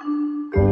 Música